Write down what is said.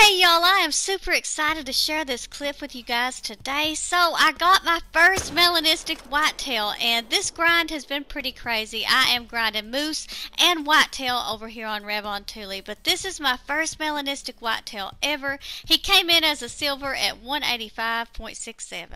Hey y'all, I am super excited to share this clip with you guys today. So I got my first melanistic whitetail and this grind has been pretty crazy. I am grinding moose and whitetail over here on Revontuli, but this is my first melanistic whitetail ever. He came in as a silver at 185.67.